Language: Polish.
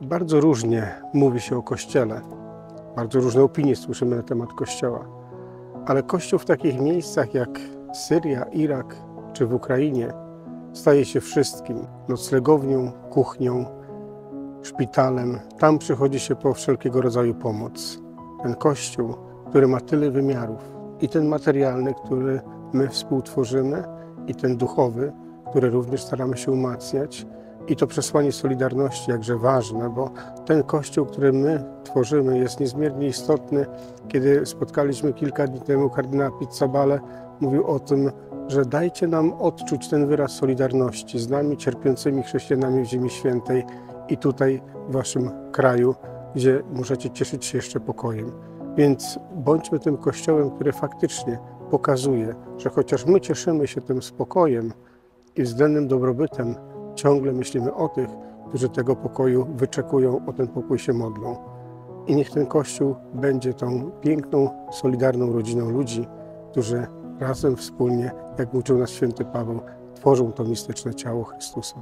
Bardzo różnie mówi się o Kościele, bardzo różne opinie słyszymy na temat Kościoła, ale Kościół w takich miejscach jak Syria, Irak czy w Ukrainie staje się wszystkim noclegownią, kuchnią, szpitalem. Tam przychodzi się po wszelkiego rodzaju pomoc. Ten Kościół, który ma tyle wymiarów i ten materialny, który my współtworzymy, i ten duchowy, który również staramy się umacniać. I to przesłanie Solidarności jakże ważne, bo ten Kościół, który my tworzymy, jest niezmiernie istotny. Kiedy spotkaliśmy kilka dni temu kardynała Pizzabale, mówił o tym, że dajcie nam odczuć ten wyraz Solidarności z nami, cierpiącymi chrześcijanami w Ziemi Świętej i tutaj w Waszym kraju, gdzie możecie cieszyć się jeszcze pokojem. Więc bądźmy tym Kościołem, który faktycznie pokazuje, że chociaż my cieszymy się tym spokojem i względnym dobrobytem, ciągle myślimy o tych, którzy tego pokoju wyczekują, o ten pokój się modlą. I niech ten Kościół będzie tą piękną, solidarną rodziną ludzi, którzy razem, wspólnie, jak uczył nas święty Paweł, tworzą to mistyczne ciało Chrystusa.